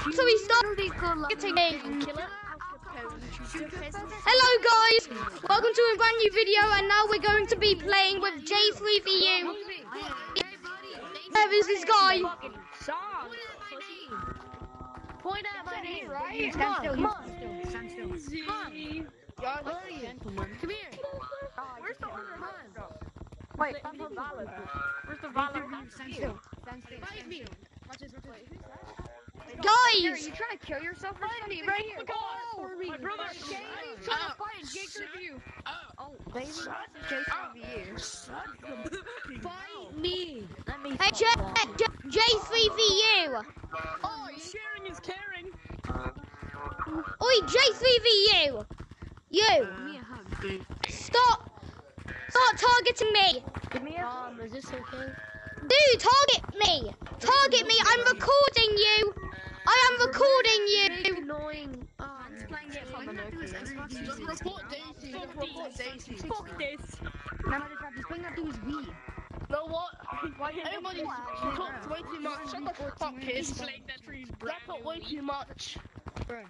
so he started. Hello guys, welcome to a brand new video and now we're going to be playing with J3VU. There is this guy. Point at my name, right? Come on. Come. You? Come here. Where's the order? Wait. Where's the? Stand still, stand still, stand still. Watch this. Are Guys, you trying to kill yourself or Fight something? right here. Oh, For me. my brother. Jay, trying trying to to fight Jake's review. Oh, baby. JCVU. Fight me. Let me. hey J J J3VU. Oh, sharing is caring. Oi J3VU. You Give me a hug. stop, stop targeting me. Give me a Um, is this okay? Dude, target me. Target me. I'm recording you. I am recording you. Annoying. Um, playing it on the Just report Daisy. Just report Daisy. Fuck this. No, no, just just bring that to his V. know what? Everybody talks way too much. Shut the fuck, kids. That talk way too much.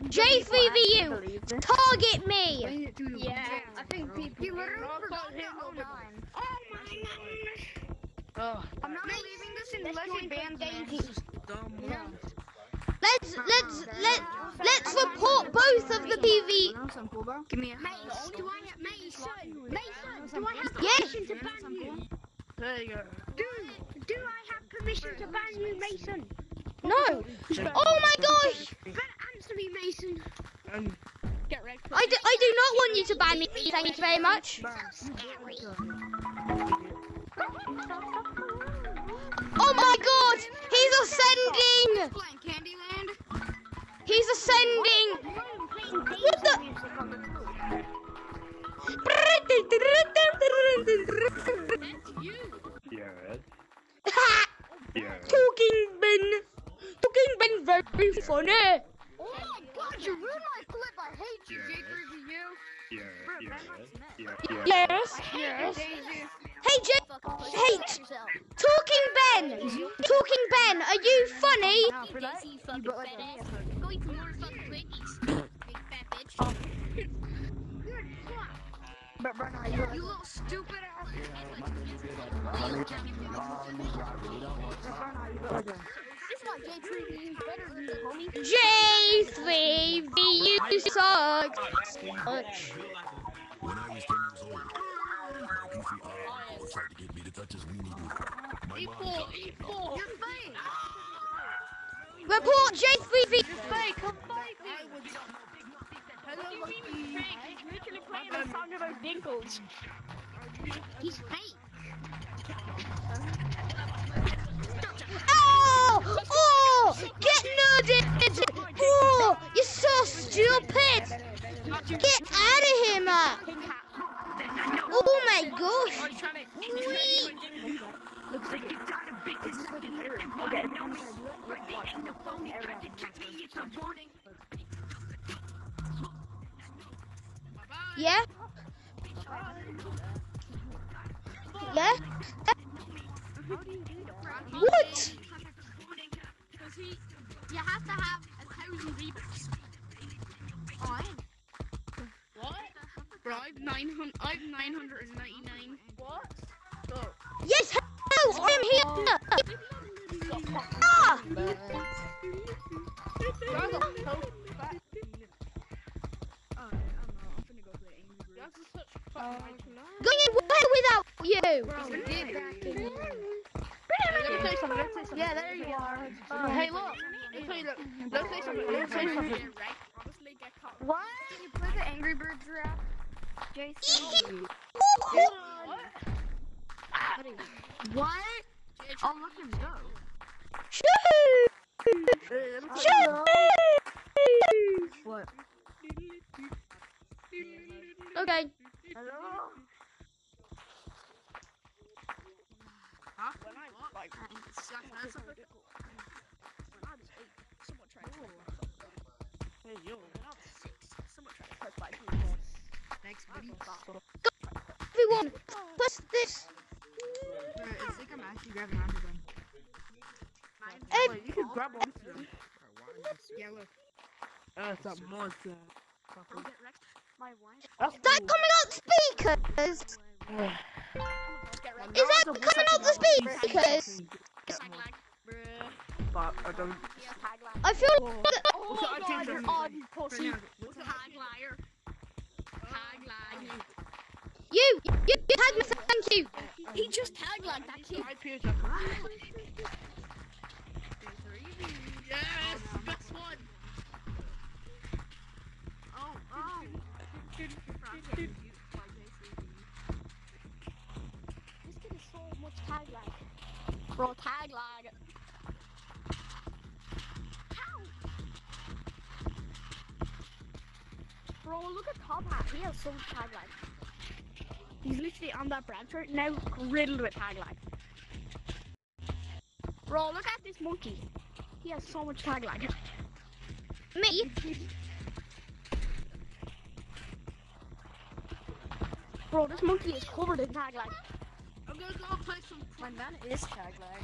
J3VU, target me. Yeah. I think people. You literally No, forgot fuck him. your 09. Oh. I'm not leaving this unless you ban Daisy. Let's let's let let's report both of the PV. Give me a Mace, do I have Mason? Mason, do I have Yes. permission to ban you? There you go. Do do I have permission to ban you, Mason? No. Oh my gosh. But answer me, Mason. Um, get ready. I do, I do not want you to ban me. Thank you very much. Oh my god. He's ascending. Playing Candyland. He's ascending. What the? Yes. Yes. Talking Ben. Talking Ben very funny. Oh my god, you ruined my clip. I hate you, Yes. J3VU. Yes. Yes. Yes. Yes. Yes. Hey J. Hey, t- Talking Ben. Talking Ben. Are you funny? Now for that, you got like a But Brenna, you, you little stupid ass. It's not J3VU better than you, homie. J3VU sucks. Much. When I was 10 years old, my goofy tried to get me to touch his weenie doo. My mom E4, You're fake. Report J3V. Hey, come fight me. Hello, monkey. He's literally playing a song about dinkles. He's fake. Oh! Oh! Get nerded! Oh! You're so stupid! Get out of here, man! Oh my gosh! Whee! Yeah? Yeah? What? You have to have a thousand V-Bucks. What? Bro, I have 900, I have 999. What? Go. Yes, hello! I am here! Ah! Going um, away without you! Let me tell you something, let me tell. Yeah, there you are. Hey, look. Let me tell you, look. Let me tell something, let me tell you something. What? You play the Angry Birds rap? Jason? What? Oh, look him go. Shoo! Shoo! What? Okay. Hello? Huh? When I, like, Hey, yo. Next video. Everyone, press this. It's like I'm actually grabbing onto them. Ev- Wait, you can grab onto them. yellow. That's a monster. Bro, get wrecked. My wife. That's That coming out the speakers? cool. Get wrecked. Is that coming out the speakers? Tag lag. Bruh. But I don't. Yeah, tag lag. I feel that Oh, oh So my god, you're that's- odd, you pussy. What's the Tag liar. Tag lag. you, you, you tag me, thank you. Oh, he just tag lagged that kid. I appear to Yes, best one. Oh, oh. This kid is so much tag lag. Bro, tag lag. Bro, look at Top Hat. He has so much tag lag. He's literally on that Bradford now riddled with tag lag. Bro, look at this monkey. He has so much tag lag. Me? Bro, this monkey is covered in tag lag. I'm gonna go play some. My man is tag lag.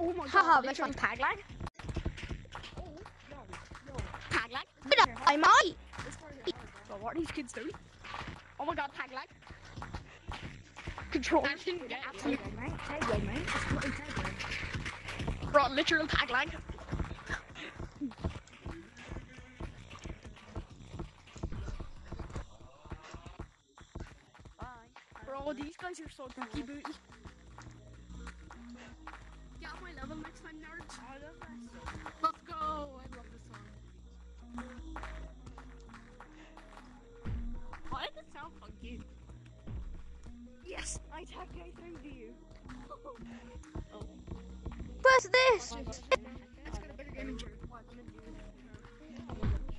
Oh my god. Haha, that's literally tag lag. Tag lag. But I might. Bro, what are these kids doing? Oh my god, tag lag. Control. Tag lag, man. Bro, literal tag lag. Bro, these guys are so ducky booty. Get on my level next time, nerds. I love that song. Let's go. I love this song. Why does it sound funky? Yes, I tag guys through you. Press this. Let's get a better game in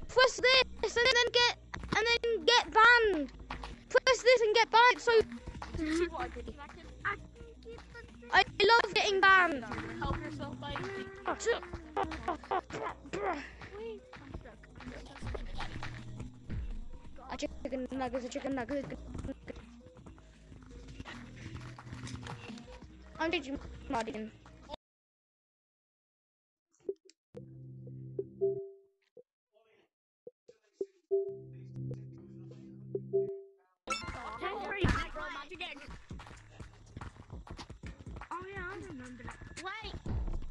Press this and then get and then get banned. Press this and get banned. So See what I love getting banned. Help yourself. A chicken nuggets, a chicken nugget. I'm Digimon again. Oh yeah, I remember. Wait,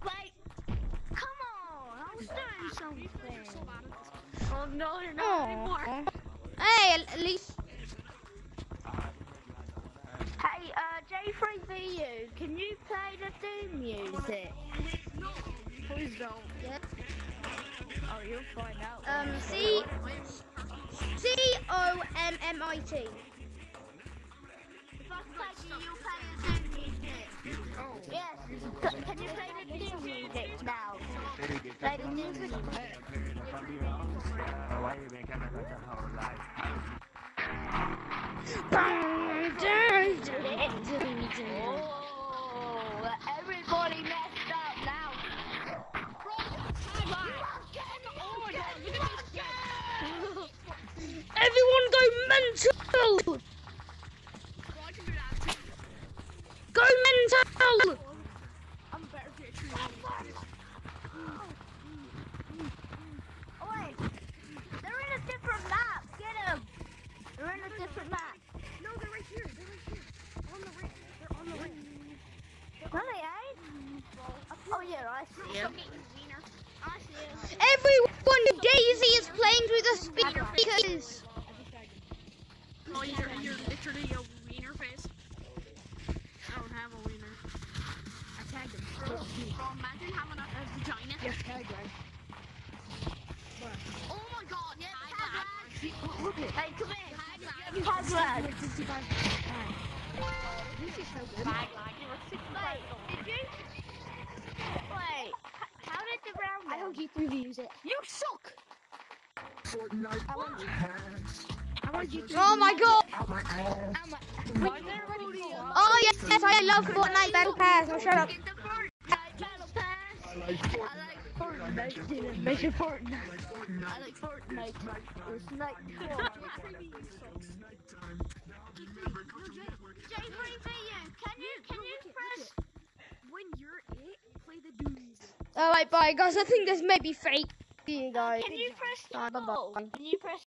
wait. Come on, I was doing something. Oh no, you're not anymore. Aw. Hey, at at least Hey, uh, J3VU, can you play the Doom music? Please don't. Yeah. Oh, you'll find out. um C C Yes. Can you play the Doom music now? Play the Doom music everybody messed up now. Everyone go mental! Go mental! I'm a better picture. Oh wait, they're in a different map. Get them. They're in a different map. No, they're right here. They're right here. On the ring. They're on the ring. Really, eh? Oh yeah, I see him. I see him. Everyone, Daisy is playing through the speakers. Oh, you're, you're literally a wiener face. I don't have a wiener. I tagged him. Bro, imagine having a, a vagina. Yes, tag lag. Oh my god, yeah, tag lag. Hey, come here. Tag lag. This is so good. Tag lag. You were six Wait, did you? Wait, how did the round I don't get reviews it. You suck. I want you. I want you to. Oh my god! Oh yes, I love Fortnite Battle Pass. Oh, shut up. I like Fortnite. Make it Fortnite. I like Fortnite. It's night. J3VU, can you can you press When you're it, play the Doom. Alright, bye guys. I think this may be fake. See you oh, guys. Can you press Bye, bye. Can you press